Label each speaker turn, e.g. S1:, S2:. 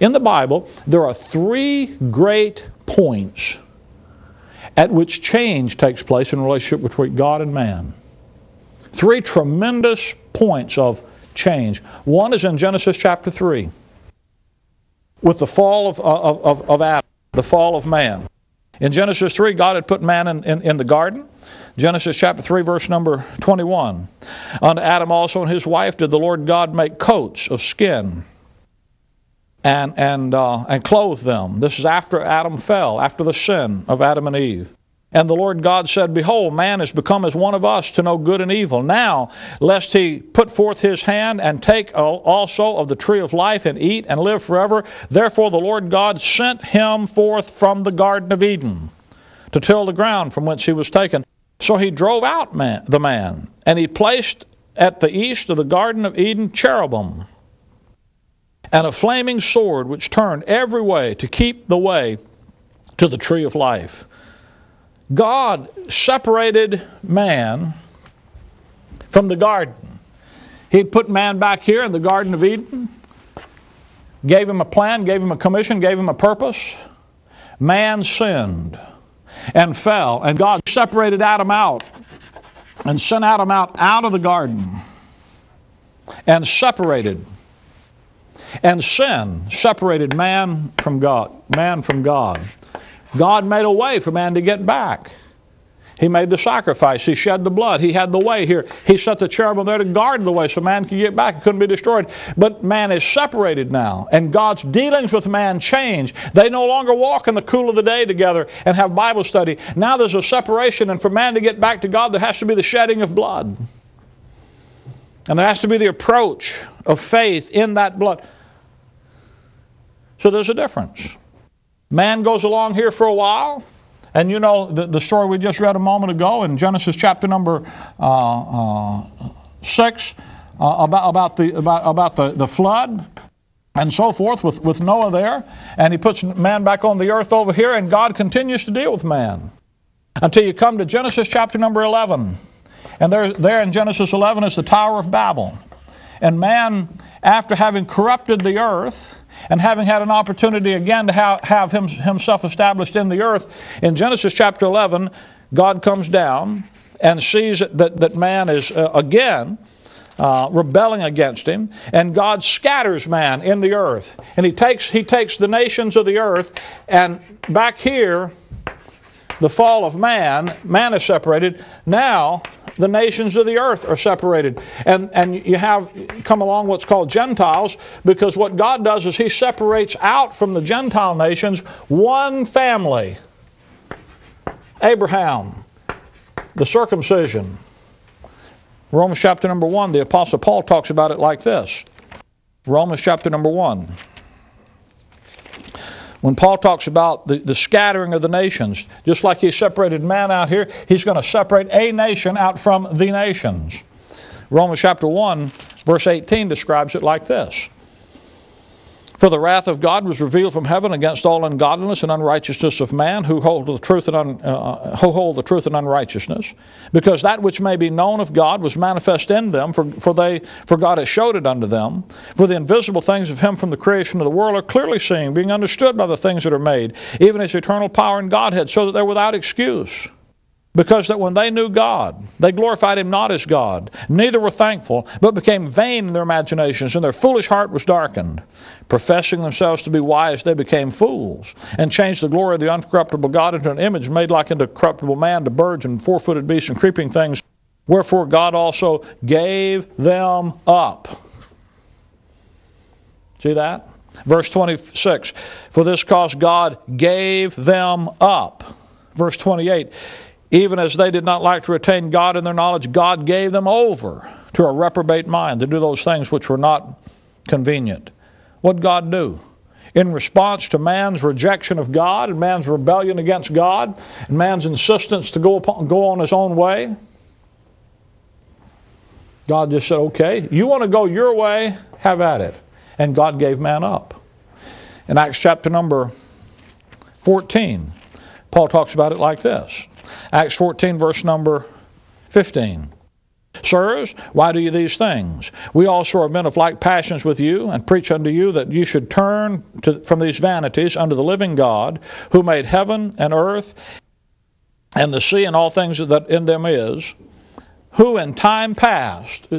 S1: In the Bible, there are three great points at which change takes place in relationship between God and man. Three tremendous points of change. One is in Genesis chapter 3 with the fall of, uh, of, of, of Adam, the fall of man. In Genesis 3, God had put man in, in, in, the garden. Genesis chapter 3, verse number 21. Unto Adam also and his wife did the Lord God make coats of skin and, and, uh, and clothe them. This is after Adam fell, after the sin of Adam and Eve. And the Lord God said, Behold, man has become as one of us to know good and evil. Now, lest he put forth his hand and take also of the tree of life and eat and live forever, therefore the Lord God sent him forth from the Garden of Eden to till the ground from whence he was taken. So he drove out man, the man, and he placed at the east of the Garden of Eden cherubim and a flaming sword which turned every way to keep the way to the tree of life. God separated man from the garden. He put man back here in the Garden of Eden, gave him a plan, gave him a commission, gave him a purpose. Man sinned and fell, and God separated Adam out and sent Adam out out of the garden and separated and sin separated man from God, man from God. God made a way for man to get back. He made the sacrifice. He shed the blood. He had the way here. He set the cherubim there to guard the way so man could get back. It couldn't be destroyed. But man is separated now. And God's dealings with man change. They no longer walk in the cool of the day together and have Bible study. Now there's a separation. And for man to get back to God, there has to be the shedding of blood. And there has to be the approach of faith in that blood. So there's a difference. Man goes along here for a while, and you know the, the story we just read a moment ago in Genesis chapter number uh, uh, 6 uh, about, about, the, about, about the, the flood and so forth with, with Noah there. And he puts man back on the earth over here, and God continues to deal with man until you come to Genesis chapter number 11. And there, there in Genesis 11 is the Tower of Babel. And man, after having corrupted the earth and having had an opportunity again to have him, himself established in the earth, in Genesis chapter 11, God comes down and sees that, that man is uh, again uh, rebelling against him, and God scatters man in the earth. And he takes, he takes the nations of the earth, and back here, the fall of man, man is separated. Now, the nations of the earth are separated. And, and you have come along what's called Gentiles, because what God does is He separates out from the Gentile nations one family Abraham, the circumcision. Romans chapter number 1, the Apostle Paul talks about it like this Romans chapter number 1. When Paul talks about the, the scattering of the nations, just like he separated man out here, he's going to separate a nation out from the nations. Romans chapter 1, verse 18 describes it like this. For the wrath of God was revealed from heaven against all ungodliness and unrighteousness of man who hold the truth and un, uh, who hold the truth in unrighteousness, because that which may be known of God was manifest in them, for, for they for God has showed it unto them. For the invisible things of Him from the creation of the world are clearly seen, being understood by the things that are made, even His eternal power and Godhead, so that they're without excuse. Because that when they knew God, they glorified Him not as God, neither were thankful, but became vain in their imaginations, and their foolish heart was darkened. Professing themselves to be wise, they became fools, and changed the glory of the uncorruptible God into an image made like unto corruptible man, to birds and four footed beasts and creeping things. Wherefore God also gave them up. See that? Verse 26 For this cause God gave them up. Verse 28 even as they did not like to retain God in their knowledge, God gave them over to a reprobate mind to do those things which were not convenient. What did God do? In response to man's rejection of God and man's rebellion against God and man's insistence to go, upon, go on his own way, God just said, okay, you want to go your way, have at it. And God gave man up. In Acts chapter number 14, Paul talks about it like this. Acts 14, verse number 15. Sirs, why do you these things? We also are men of like passions with you, and preach unto you that you should turn to, from these vanities unto the living God, who made heaven and earth and the sea and all things that in them is, who in time past